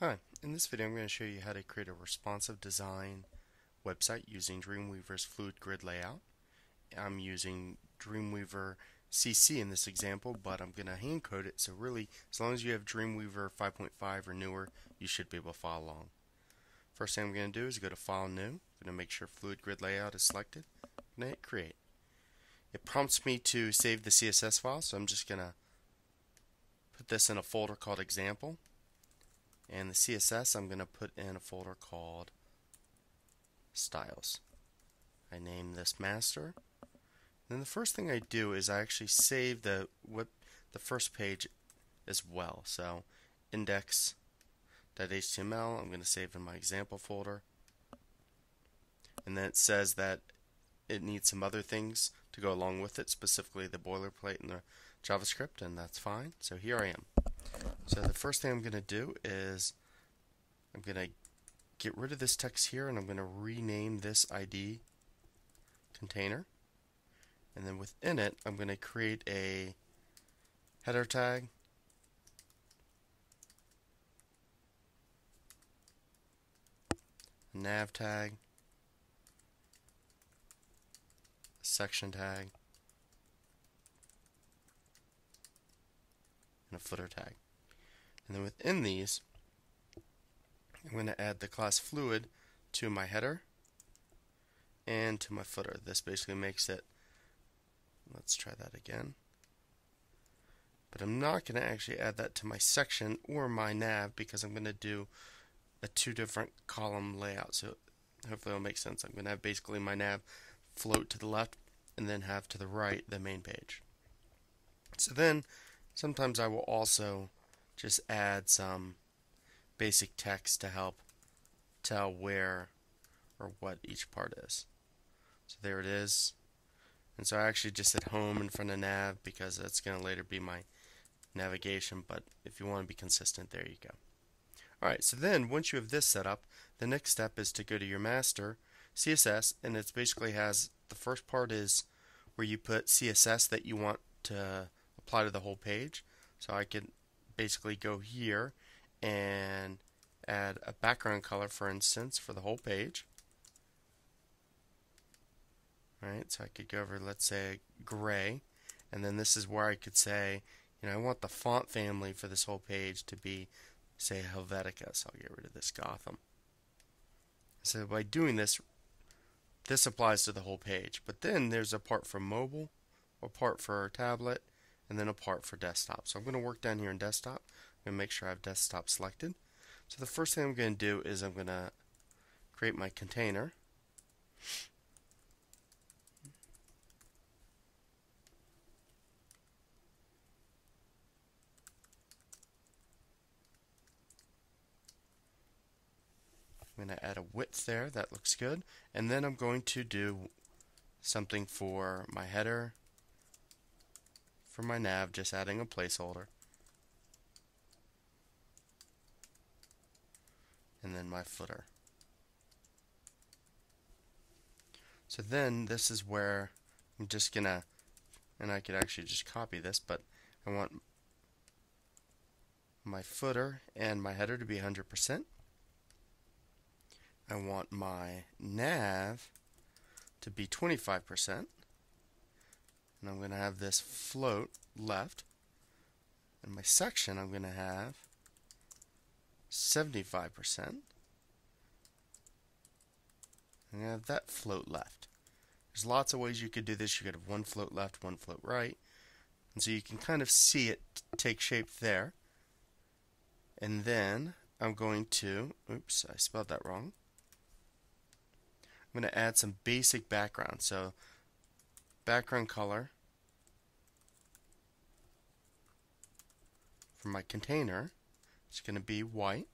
Hi, in this video I'm going to show you how to create a responsive design website using Dreamweaver's Fluid Grid Layout. I'm using Dreamweaver CC in this example, but I'm going to hand code it, so really, as long as you have Dreamweaver 5.5 or newer, you should be able to follow along. First thing I'm going to do is go to File New. I'm going to make sure Fluid Grid Layout is selected. I'm hit Create. It prompts me to save the CSS file, so I'm just going to put this in a folder called Example. And the CSS I'm going to put in a folder called Styles. I name this master. Then the first thing I do is I actually save the the first page as well. So index.html I'm going to save in my example folder. And then it says that it needs some other things to go along with it, specifically the boilerplate and the JavaScript, and that's fine. So here I am. So the first thing I'm going to do is I'm going to get rid of this text here and I'm going to rename this ID container. And then within it, I'm going to create a header tag. Nav tag. Section tag. And a footer tag. And then within these, I'm going to add the class fluid to my header and to my footer. This basically makes it, let's try that again. But I'm not going to actually add that to my section or my nav because I'm going to do a two different column layout. So hopefully it'll make sense. I'm going to have basically my nav float to the left and then have to the right the main page. So then sometimes I will also just add some basic text to help tell where or what each part is. So there it is. And so I actually just hit home in front of nav because that's going to later be my navigation, but if you want to be consistent, there you go. Alright, so then once you have this set up, the next step is to go to your master CSS, and it basically has the first part is where you put CSS that you want to apply to the whole page. So I can basically go here and add a background color, for instance, for the whole page. Right, so I could go over, let's say, gray, and then this is where I could say, you know, I want the font family for this whole page to be, say, Helvetica, so I'll get rid of this Gotham. So by doing this, this applies to the whole page. But then there's a part for mobile, a part for tablet, and then a part for desktop. So I'm going to work down here in desktop. I'm going to make sure I have desktop selected. So the first thing I'm going to do is I'm going to create my container. I'm going to add a width there, that looks good. And then I'm going to do something for my header, for my nav, just adding a placeholder. And then my footer. So then this is where I'm just gonna, and I could actually just copy this, but I want my footer and my header to be 100%. I want my nav to be 25%. And I'm going to have this float left. And my section I'm going to have 75%. I'm going to have that float left. There's lots of ways you could do this. You could have one float left, one float right. And so you can kind of see it take shape there. And then I'm going to, oops, I spelled that wrong. I'm going to add some basic background. So background color for my container is going to be white.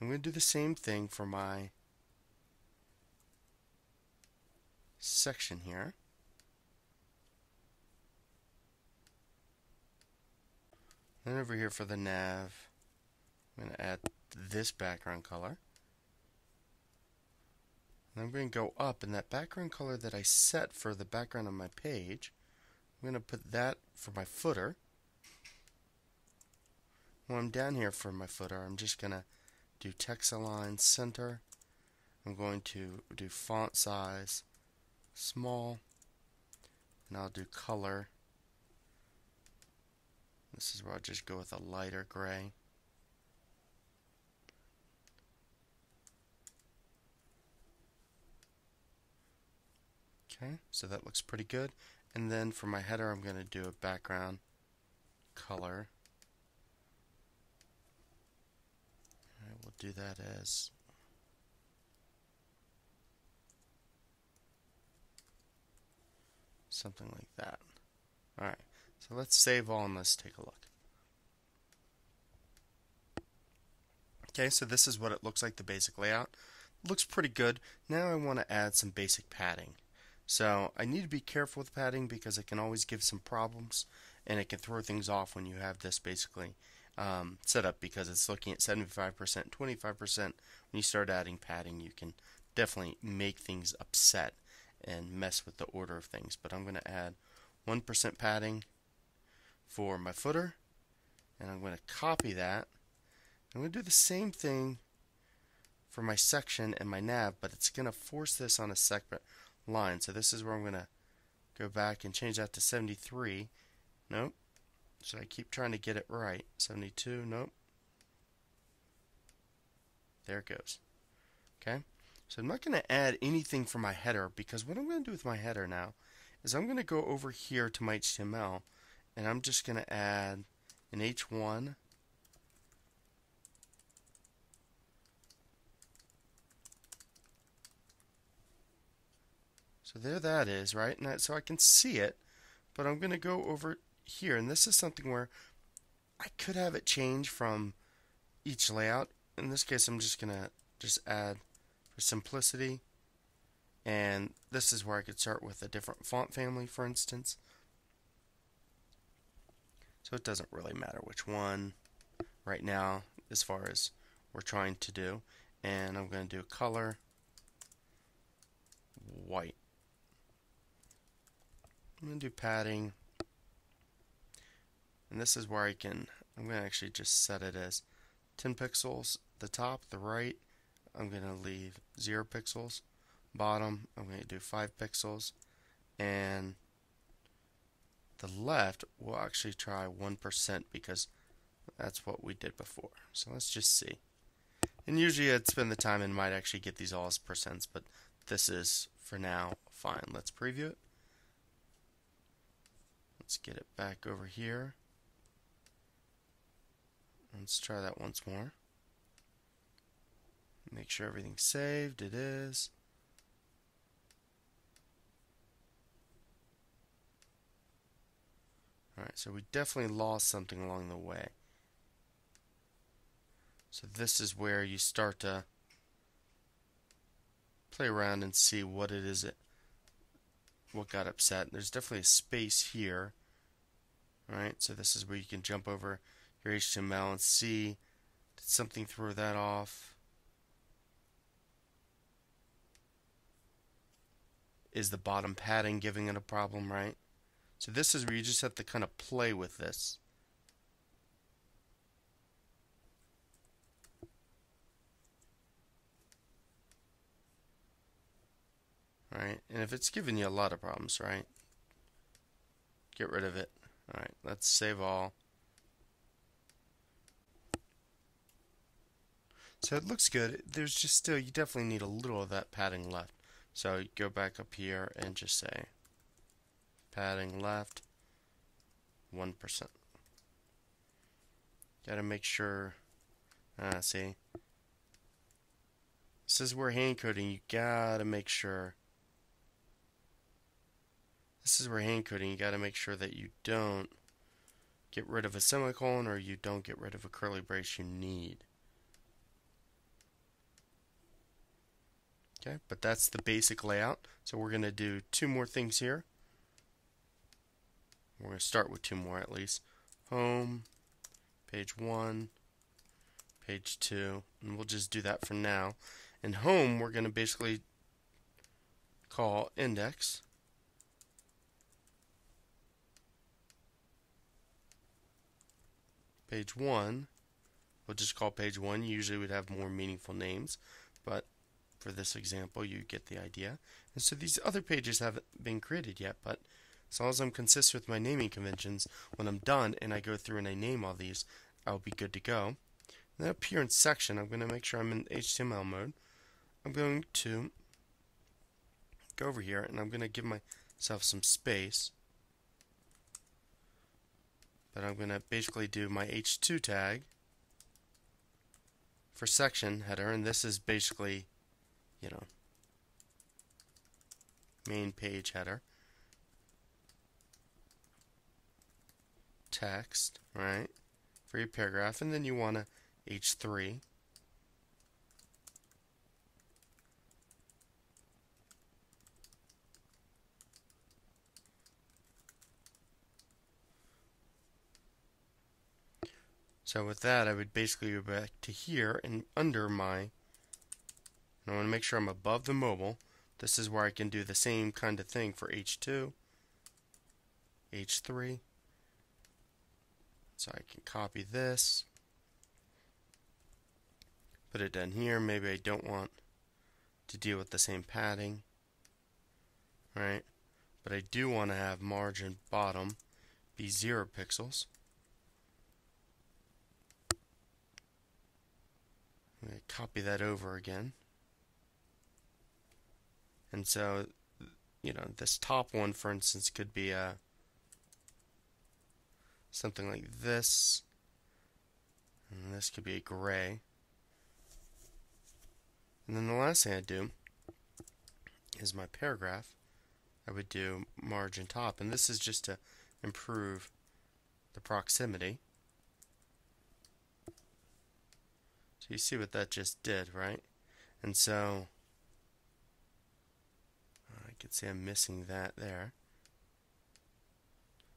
I'm going to do the same thing for my section here. Then over here for the nav, I'm going to add this background color. And I'm going to go up, and that background color that I set for the background on my page, I'm going to put that for my footer. When I'm down here for my footer, I'm just going to do text align center. I'm going to do font size small and I'll do color. This is where I'll just go with a lighter gray. Okay, so that looks pretty good. And then for my header, I'm going to do a background color. I will do that as something like that. Alright, so let's save all and let's take a look. Okay, so this is what it looks like, the basic layout. looks pretty good. Now I want to add some basic padding. So I need to be careful with padding because it can always give some problems and it can throw things off when you have this basically um, set up because it's looking at 75%, 25%. When you start adding padding, you can definitely make things upset and mess with the order of things. But I'm going to add 1% padding for my footer and I'm going to copy that. I'm going to do the same thing for my section and my nav, but it's going to force this on a separate line. So this is where I'm going to go back and change that to 73. Nope. So I keep trying to get it right. 72, nope. There it goes. Okay. So I'm not going to add anything for my header because what I'm going to do with my header now is I'm going to go over here to my HTML and I'm just going to add an H1 There that is, right? And so I can see it, but I'm going to go over here, and this is something where I could have it change from each layout. In this case, I'm just going to just add for simplicity, and this is where I could start with a different font family, for instance. So it doesn't really matter which one right now as far as we're trying to do. And I'm going to do color white. I'm going to do padding. And this is where I can, I'm going to actually just set it as 10 pixels. The top, the right, I'm going to leave 0 pixels. Bottom, I'm going to do 5 pixels. And the left, we'll actually try 1% because that's what we did before. So let's just see. And usually I'd spend the time and might actually get these all as percents, but this is, for now, fine. Let's preview it. Let's get it back over here. Let's try that once more. Make sure everything's saved. It is. Alright, so we definitely lost something along the way. So this is where you start to play around and see what it is it what got upset. There's definitely a space here. Right, so this is where you can jump over your HTML and see did something throw that off. Is the bottom padding giving it a problem, right? So this is where you just have to kind of play with this. Right? And if it's giving you a lot of problems, right? Get rid of it. All right, let's save all. So it looks good. There's just still, you definitely need a little of that padding left. So go back up here and just say padding left 1%. Gotta make sure, uh, see, is where hand coding, you gotta make sure this is where hand coding, you got to make sure that you don't get rid of a semicolon or you don't get rid of a curly brace you need. Okay, but that's the basic layout. So we're going to do two more things here. We're going to start with two more at least. Home, page one, page two, and we'll just do that for now. And home, we're going to basically call index page 1, we'll just call page 1. Usually we'd have more meaningful names, but for this example, you get the idea. And so these other pages haven't been created yet, but as long as I'm consistent with my naming conventions, when I'm done and I go through and I name all these, I'll be good to go. And then up here in section, I'm going to make sure I'm in HTML mode. I'm going to go over here and I'm going to give myself some space. But I'm going to basically do my H2 tag for section header, and this is basically, you know, main page header. Text, right, for your paragraph, and then you want to H3. So with that, I would basically go back to here and under my, I want to make sure I'm above the mobile. This is where I can do the same kind of thing for H2, H3. So I can copy this, put it down here. Maybe I don't want to deal with the same padding, right? But I do want to have margin bottom be 0 pixels. I'm going to copy that over again. And so, you know, this top one, for instance, could be a uh, something like this. And this could be a gray. And then the last thing I'd do is my paragraph. I would do margin top. And this is just to improve the proximity. So you see what that just did, right? And so uh, I can see I'm missing that there.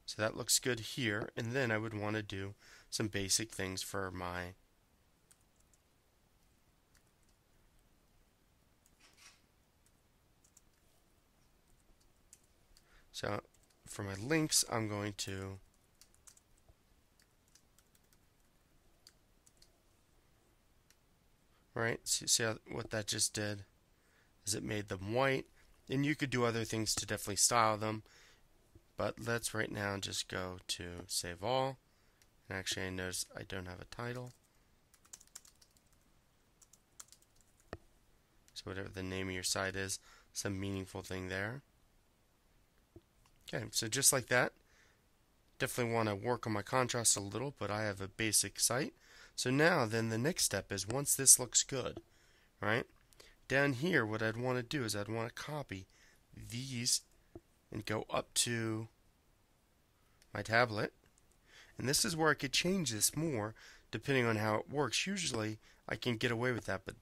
So that looks good here. And then I would want to do some basic things for my So for my links, I'm going to right? See, see how, what that just did? Is it made them white? And you could do other things to definitely style them. But let's right now just go to save all. And actually I notice I don't have a title. So whatever the name of your site is, some meaningful thing there. Okay, so just like that. Definitely want to work on my contrast a little, but I have a basic site. So now then the next step is once this looks good, right? Down here what I'd want to do is I'd want to copy these and go up to my tablet. And this is where I could change this more depending on how it works. Usually I can get away with that but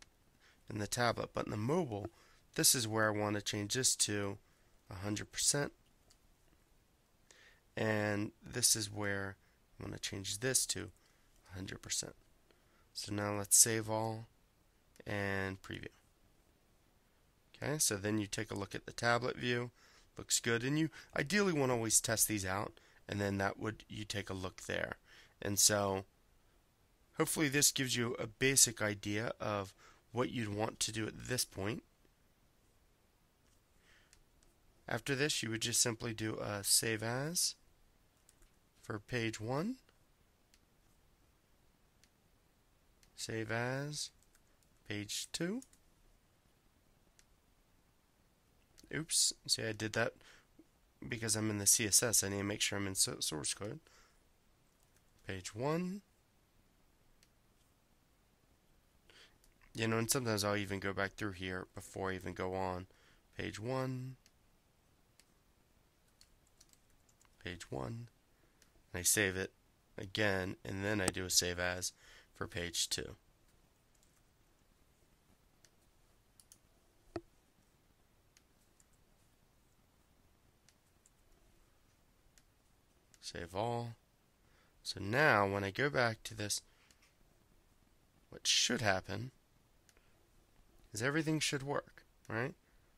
in the tablet, but in the mobile, this is where I want to change this to 100%. And this is where I want to change this to 100%. So now let's save all and preview. Okay, so then you take a look at the tablet view. Looks good, and you ideally want to always test these out, and then that would you take a look there. And so hopefully this gives you a basic idea of what you'd want to do at this point. After this, you would just simply do a save as for page 1. Save as. Page 2. Oops. See, I did that because I'm in the CSS. I need to make sure I'm in source code. Page 1. You know, and sometimes I'll even go back through here before I even go on. Page 1. Page 1. And I save it again, and then I do a save as for page 2. Save all. So now when I go back to this, what should happen is everything should work, right?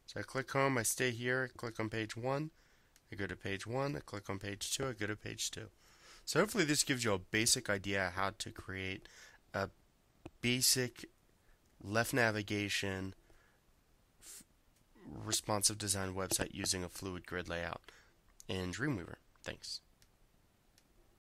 So I click home, I stay here, I click on page 1, I go to page 1, I click on page 2, I go to page 2. So hopefully this gives you a basic idea how to create a basic left navigation responsive design website using a fluid grid layout in Dreamweaver. Thanks.